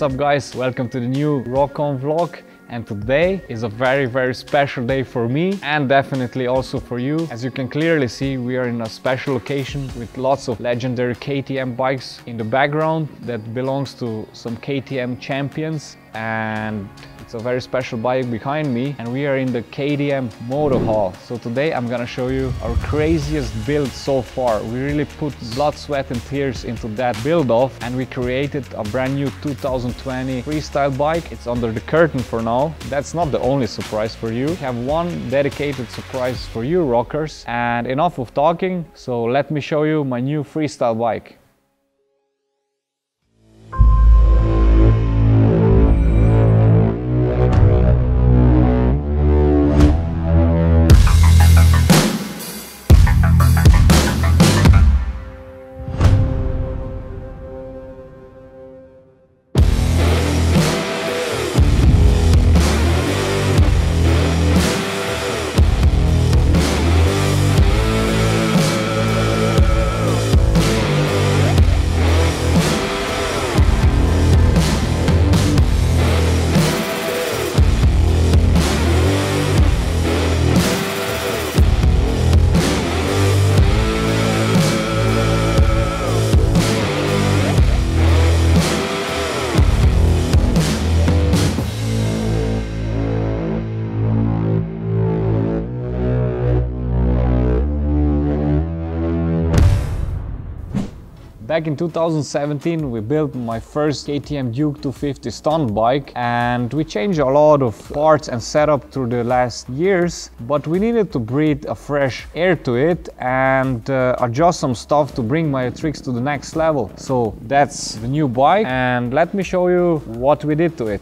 What's up guys? Welcome to the new RokON vlog and today is a very very special day for me and definitely also for you. As you can clearly see we are in a special location with lots of legendary KTM bikes in the background that belongs to some KTM champions and it's a very special bike behind me and we are in the KTM Moto Hall. So today I'm gonna show you our craziest build so far. We really put blood, sweat and tears into that build off and we created a brand new 2020 freestyle bike. It's under the curtain for now. That's not the only surprise for you. We have one dedicated surprise for you rockers and enough of talking. So let me show you my new freestyle bike. Back in 2017 we built my first KTM Duke 250 stunt bike and we changed a lot of parts and setup through the last years but we needed to breathe a fresh air to it and uh, adjust some stuff to bring my tricks to the next level. So that's the new bike and let me show you what we did to it.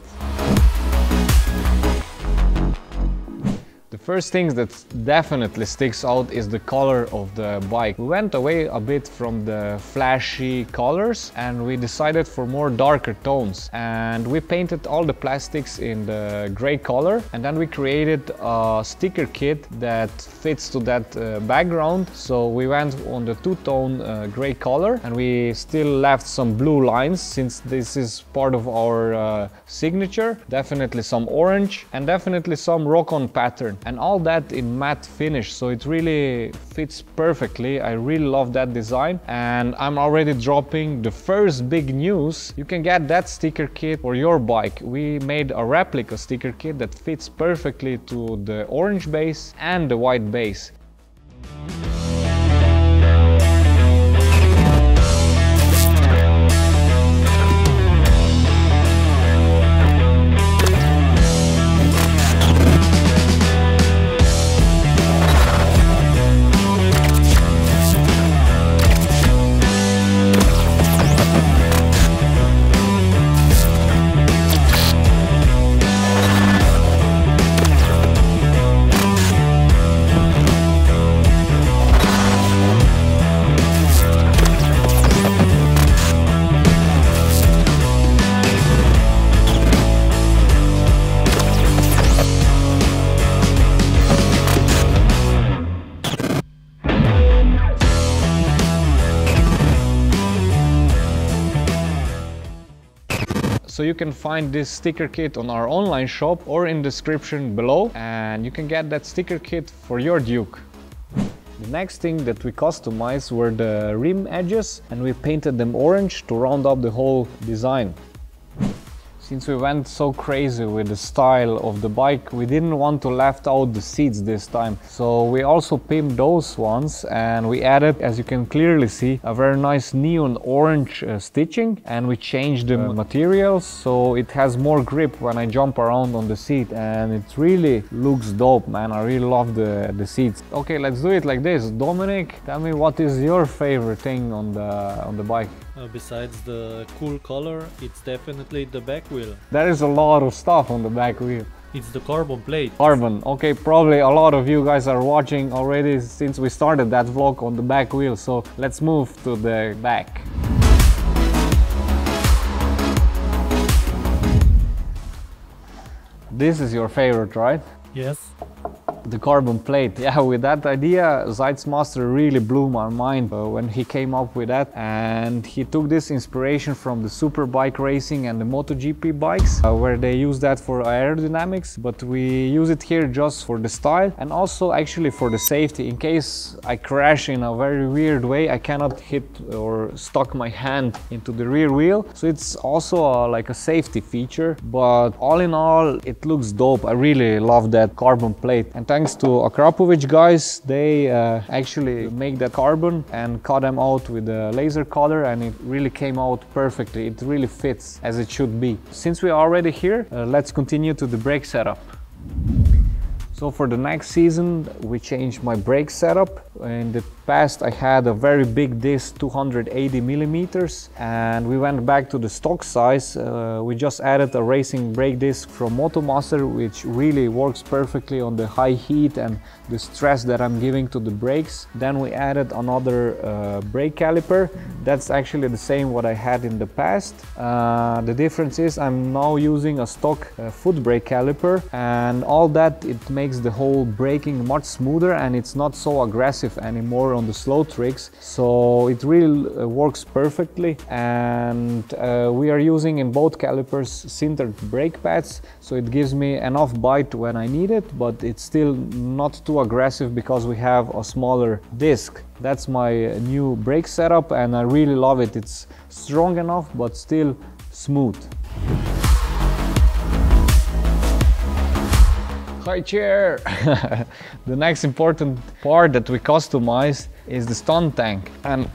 First thing that definitely sticks out is the color of the bike. We went away a bit from the flashy colors and we decided for more darker tones. And we painted all the plastics in the gray color and then we created a sticker kit that fits to that uh, background. So we went on the two-tone uh, gray color and we still left some blue lines since this is part of our uh, signature. Definitely some orange and definitely some rock-on pattern. And all that in matte finish so it really fits perfectly. I really love that design and I'm already dropping the first big news. You can get that sticker kit for your bike. We made a replica sticker kit that fits perfectly to the orange base and the white base So you can find this sticker kit on our online shop or in description below and you can get that sticker kit for your Duke. The next thing that we customized were the rim edges and we painted them orange to round up the whole design. Since we went so crazy with the style of the bike, we didn't want to left out the seats this time. So we also pimped those ones and we added, as you can clearly see, a very nice neon orange uh, stitching and we changed the materials so it has more grip when I jump around on the seat and it really looks dope, man. I really love the, the seats. Okay, let's do it like this. Dominic, tell me what is your favorite thing on the, on the bike? Uh, besides the cool color, it's definitely the back wheel. There is a lot of stuff on the back wheel. It's the carbon plate. Carbon. Okay, probably a lot of you guys are watching already since we started that vlog on the back wheel. So let's move to the back. This is your favorite, right? Yes. The carbon plate. Yeah, with that idea, Master really blew my mind uh, when he came up with that. And he took this inspiration from the superbike racing and the MotoGP bikes, uh, where they use that for aerodynamics. But we use it here just for the style and also actually for the safety. In case I crash in a very weird way, I cannot hit or stuck my hand into the rear wheel. So it's also a, like a safety feature. But all in all, it looks dope. I really love that carbon plate. And thanks to Akrapovic guys, they uh, actually make the carbon and cut them out with a laser cutter and it really came out perfectly. It really fits as it should be. Since we're already here, uh, let's continue to the brake setup. So for the next season, we changed my brake setup. In the past, I had a very big disc, 280 millimeters, and we went back to the stock size. Uh, we just added a racing brake disc from Motomaster, which really works perfectly on the high heat and the stress that I'm giving to the brakes. Then we added another uh, brake caliper. That's actually the same what I had in the past. Uh, the difference is I'm now using a stock uh, foot brake caliper, and all that it makes makes the whole braking much smoother and it's not so aggressive anymore on the slow tricks. So it really uh, works perfectly and uh, we are using in both calipers sintered brake pads so it gives me enough bite when I need it but it's still not too aggressive because we have a smaller disc. That's my new brake setup and I really love it. It's strong enough but still smooth. High chair. the next important part that we customized is the stunt tank. And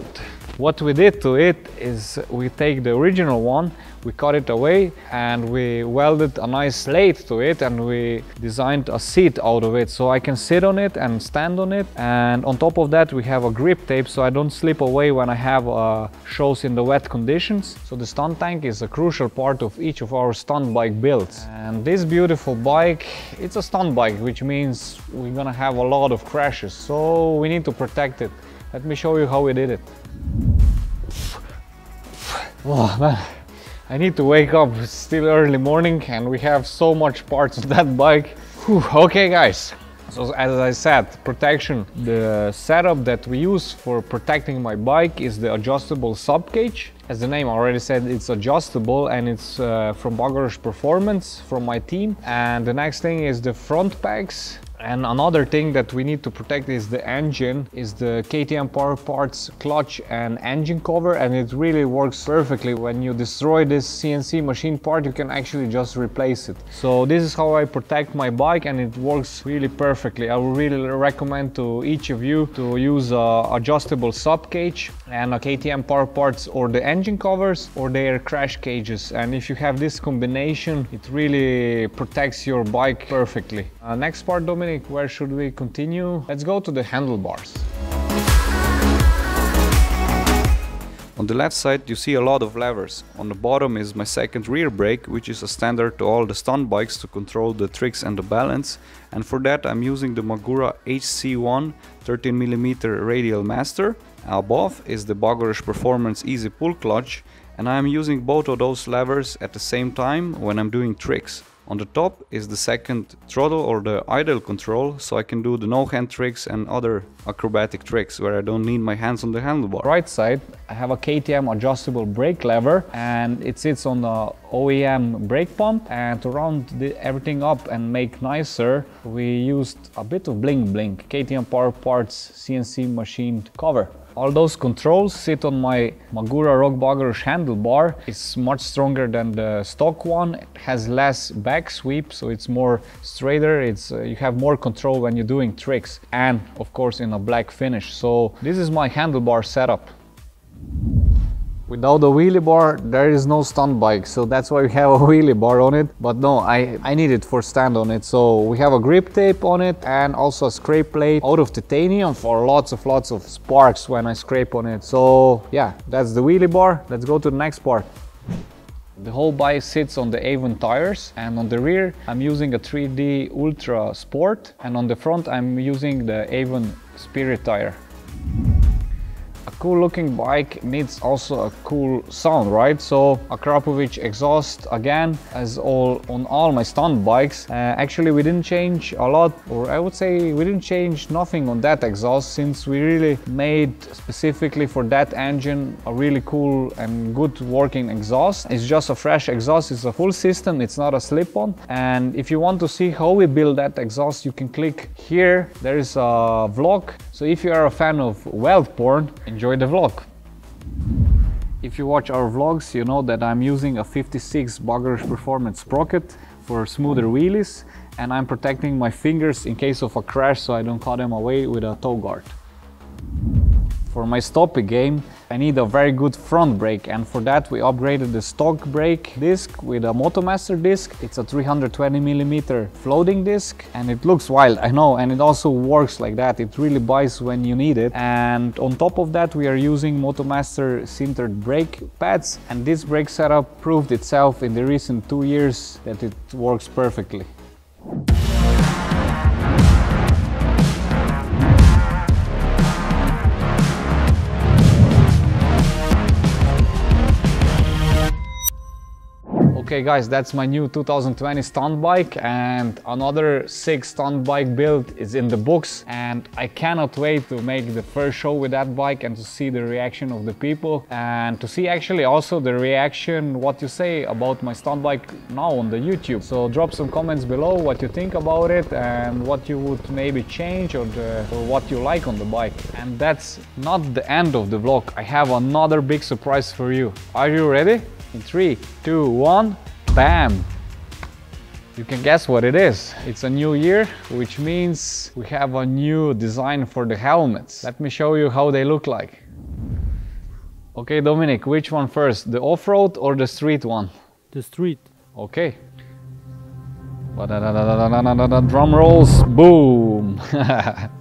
what we did to it is we take the original one we cut it away and we welded a nice plate to it and we designed a seat out of it so I can sit on it and stand on it and on top of that we have a grip tape so I don't slip away when I have uh, shows in the wet conditions. So the stunt tank is a crucial part of each of our stunt bike builds and this beautiful bike it's a stunt bike which means we're gonna have a lot of crashes so we need to protect it. Let me show you how we did it. Oh man. I need to wake up, it's still early morning and we have so much parts of that bike. Whew. Okay guys, so as I said, protection. The setup that we use for protecting my bike is the adjustable sub cage. As the name already said, it's adjustable and it's uh, from Bagoros Performance from my team. And the next thing is the front pegs. And another thing that we need to protect is the engine, is the KTM Power Parts clutch and engine cover and it really works perfectly. When you destroy this CNC machine part, you can actually just replace it. So this is how I protect my bike and it works really perfectly. I would really recommend to each of you to use a adjustable sub cage and KTM Power Parts or the engine covers or their crash cages. And if you have this combination, it really protects your bike perfectly. Uh, next part, Dominic, where should we continue? Let's go to the handlebars. On the left side you see a lot of levers. On the bottom is my second rear brake which is a standard to all the stunt bikes to control the tricks and the balance and for that I'm using the Magura HC1 13mm radial master. Above is the Bagoros Performance Easy Pull Clutch and I am using both of those levers at the same time when I'm doing tricks. On the top is the second throttle or the idle control, so I can do the no-hand tricks and other acrobatic tricks where I don't need my hands on the handlebar. Right side, I have a KTM adjustable brake lever and it sits on the OEM brake pump and to round the, everything up and make nicer, we used a bit of bling bling, KTM Power Parts CNC machined cover. All those controls sit on my Magura Rock handlebar. It's much stronger than the stock one. It has less back sweep, so it's more straighter. It's uh, You have more control when you're doing tricks and of course in a black finish. So this is my handlebar setup. Without a wheelie bar, there is no stunt bike, so that's why we have a wheelie bar on it. But no, I, I need it for stand on it. So we have a grip tape on it and also a scrape plate out of titanium for lots of lots of sparks when I scrape on it. So yeah, that's the wheelie bar. Let's go to the next part. The whole bike sits on the Avon tires and on the rear I'm using a 3D Ultra Sport and on the front I'm using the Avon Spirit tire. A cool looking bike needs also a cool sound, right? So Akrapovic exhaust again, as all on all my stunt bikes. Uh, actually, we didn't change a lot, or I would say we didn't change nothing on that exhaust since we really made specifically for that engine a really cool and good working exhaust. It's just a fresh exhaust, it's a full system, it's not a slip-on. And if you want to see how we build that exhaust, you can click here. There is a vlog. So if you are a fan of weld porn, enjoy the vlog. If you watch our vlogs, you know that I'm using a 56 Bagoros Performance sprocket for smoother wheelies and I'm protecting my fingers in case of a crash so I don't cut them away with a toe guard. For my stopping game, I need a very good front brake and for that we upgraded the stock brake disc with a Motomaster disc. It's a 320 millimeter floating disc and it looks wild, I know, and it also works like that. It really bites when you need it. And on top of that we are using Motomaster sintered brake pads and this brake setup proved itself in the recent two years that it works perfectly. Okay guys, that's my new 2020 stunt bike and another sick stunt bike build is in the books and I cannot wait to make the first show with that bike and to see the reaction of the people and to see actually also the reaction what you say about my stunt bike now on the YouTube. So drop some comments below what you think about it and what you would maybe change or, the, or what you like on the bike. And that's not the end of the vlog. I have another big surprise for you. Are you ready? In three, two, one, bam! You can guess what it is. It's a new year, which means we have a new design for the helmets. Let me show you how they look like. Okay, Dominic, which one first? The off-road or the street one? The street. Okay. Drum rolls, boom!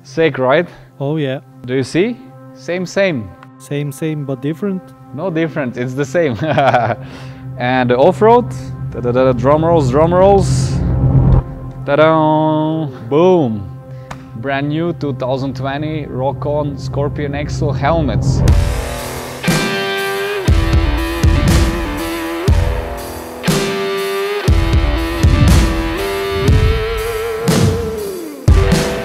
Sick, right? Oh yeah. Do you see? Same, same. Same, same, but different. No difference, it's the same. and the off-road, drum rolls, drum rolls. Ta-da! Boom! Brand new 2020 RokON Scorpion Exo helmets.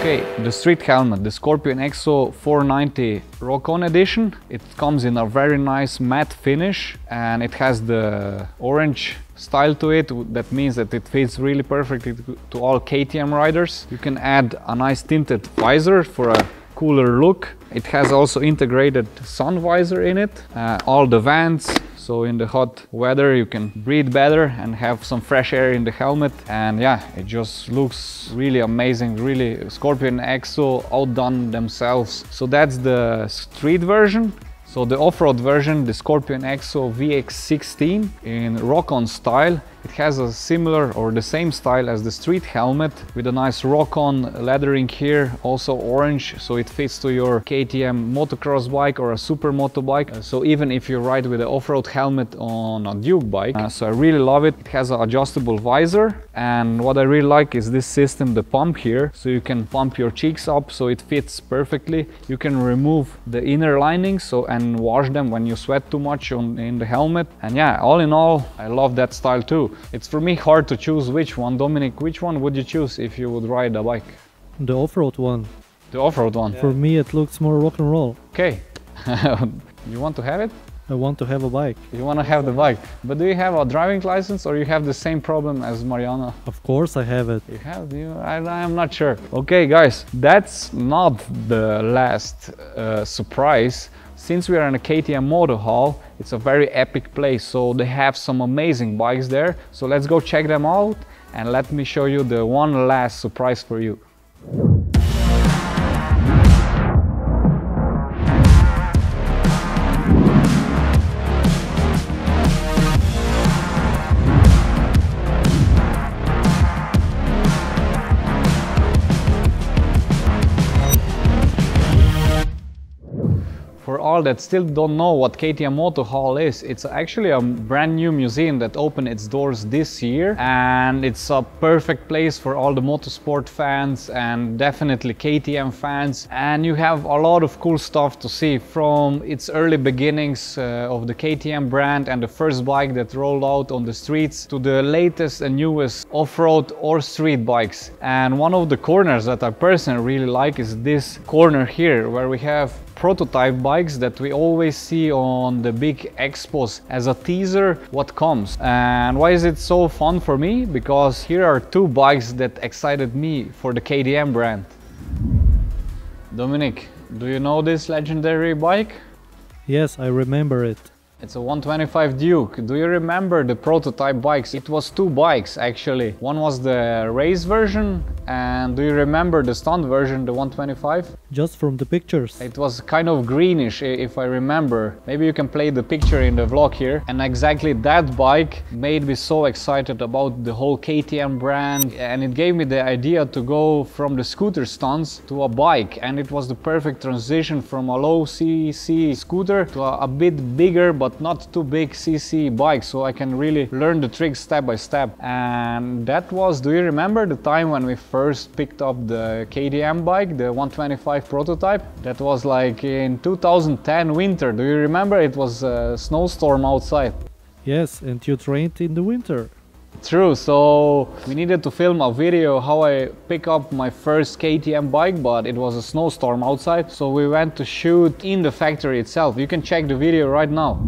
Okay, the street helmet, the Scorpion Exo 490 RokON edition. It comes in a very nice matte finish and it has the orange style to it. That means that it fits really perfectly to all KTM riders. You can add a nice tinted visor for a cooler look. It has also integrated sun visor in it. Uh, all the vents, so in the hot weather you can breathe better and have some fresh air in the helmet. And yeah, it just looks really amazing. Really, Scorpion Exo outdone themselves. So that's the street version. So the off-road version, the Scorpion Exo VX16 in RokON style. It has a similar or the same style as the street helmet with a nice RokON leathering here, also orange, so it fits to your KTM motocross bike or a super moto bike. Uh, so even if you ride with an off-road helmet on a Duke bike, uh, so I really love it. It has an adjustable visor and what I really like is this system, the pump here, so you can pump your cheeks up so it fits perfectly. You can remove the inner linings so and wash them when you sweat too much on, in the helmet. And yeah, all in all, I love that style too. It's for me hard to choose which one. Dominic, which one would you choose if you would ride a bike? The off-road one. The off-road one. For me it looks more rock and roll. Okay. you want to have it? I want to have a bike. You want to have the bike. But do you have a driving license or you have the same problem as Mariana? Of course I have it. You have? You? I, I'm not sure. Okay, guys, that's not the last uh, surprise. Since we are in a KTM Moto Hall, it's a very epic place, so they have some amazing bikes there. So let's go check them out and let me show you the one last surprise for you. all that still don't know what KTM Moto Hall is, it's actually a brand new museum that opened its doors this year and it's a perfect place for all the motorsport fans and definitely KTM fans and you have a lot of cool stuff to see from its early beginnings uh, of the KTM brand and the first bike that rolled out on the streets to the latest and newest off-road or street bikes. And one of the corners that I personally really like is this corner here where we have prototype bikes that we always see on the big expos as a teaser what comes. And why is it so fun for me? Because here are two bikes that excited me for the KTM brand. Dominic do you know this legendary bike? Yes, I remember it. It's a 125 Duke. Do you remember the prototype bikes? It was two bikes actually. One was the race version and do you remember the stunt version, the 125? Just from the pictures. It was kind of greenish if I remember. Maybe you can play the picture in the vlog here. And exactly that bike made me so excited about the whole KTM brand and it gave me the idea to go from the scooter stunts to a bike and it was the perfect transition from a low CC scooter to a, a bit bigger but not too big CC bike so I can really learn the tricks step by step. And that was, do you remember the time when we first picked up the KTM bike, the 125 prototype? That was like in 2010 winter. Do you remember? It was a snowstorm outside. Yes, and you trained in the winter. True, so we needed to film a video how I pick up my first KTM bike, but it was a snowstorm outside, so we went to shoot in the factory itself. You can check the video right now.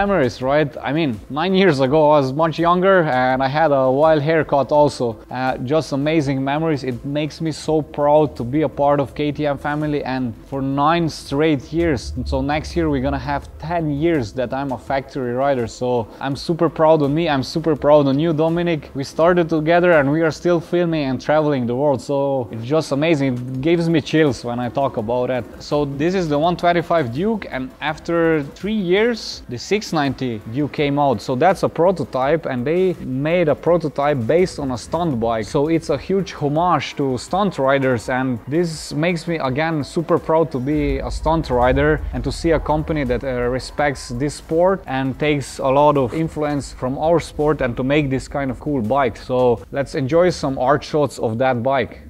Memories, right? I mean, nine years ago I was much younger and I had a wild haircut also. Uh, just amazing memories. It makes me so proud to be a part of KTM family and for nine straight years. So next year we're gonna have 10 years that I'm a factory rider. So I'm super proud of me. I'm super proud on you, Dominic. We started together and we are still filming and traveling the world. So it's just amazing. It gives me chills when I talk about it. So this is the 125 Duke and after three years, the 690 Duke came out. So that's a prototype and they made a prototype based on a stunt bike. So it's a huge homage to stunt riders and this makes me again super proud to be a stunt rider and to see a company that uh, respects this sport and takes a lot of influence from our sport and to make this kind of cool bike. So let's enjoy some art shots of that bike.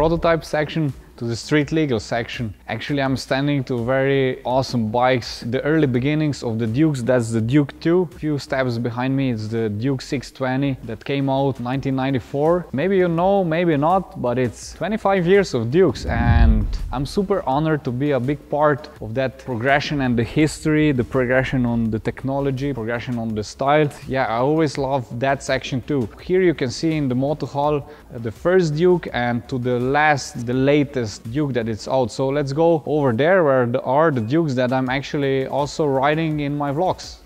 Prototype section to the street legal section. Actually, I'm standing to very awesome bikes. The early beginnings of the Dukes, that's the Duke 2. A few steps behind me, it's the Duke 620 that came out 1994. Maybe you know, maybe not, but it's 25 years of Dukes and I'm super honored to be a big part of that progression and the history, the progression on the technology, progression on the style. Yeah, I always love that section too. Here you can see in the Moto Hall uh, the first Duke and to the last, the latest Duke that it's out. So let's go over there where are the Dukes that I'm actually also riding in my vlogs.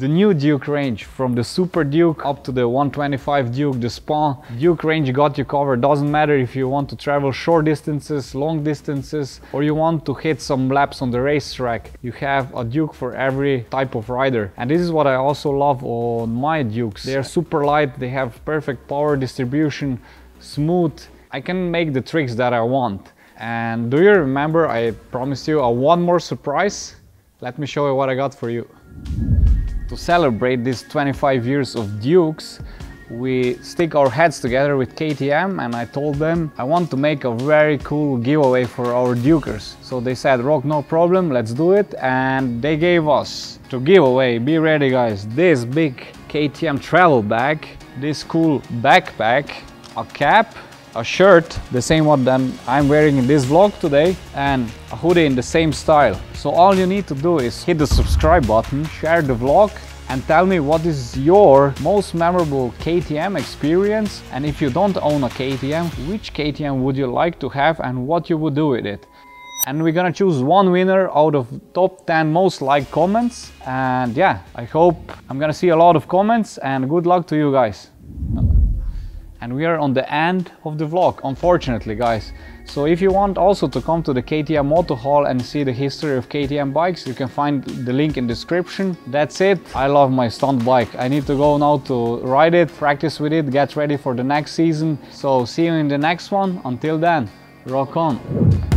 The new Duke range, from the Super Duke up to the 125 Duke, the Spawn Duke range got you covered. Doesn't matter if you want to travel short distances, long distances, or you want to hit some laps on the racetrack. You have a Duke for every type of rider. And this is what I also love on my Dukes. They are super light, they have perfect power distribution, smooth. I can make the tricks that I want. And do you remember I promised you a one more surprise? Let me show you what I got for you. To celebrate these 25 years of Dukes, we stick our heads together with KTM and I told them I want to make a very cool giveaway for our Dukers. So they said, Rok, no problem, let's do it. And they gave us to give away, be ready guys, this big KTM travel bag, this cool backpack, a cap, a shirt, the same one that I'm wearing in this vlog today, and a hoodie in the same style. So all you need to do is hit the subscribe button, share the vlog, and tell me what is your most memorable KTM experience and if you don't own a KTM, which KTM would you like to have and what you would do with it. And we're gonna choose one winner out of top 10 most liked comments and yeah, I hope I'm gonna see a lot of comments and good luck to you guys. And we are on the end of the vlog, unfortunately guys. So if you want also to come to the KTM Moto Hall and see the history of KTM bikes, you can find the link in description. That's it. I love my stunt bike. I need to go now to ride it, practice with it, get ready for the next season. So see you in the next one. Until then, rock on.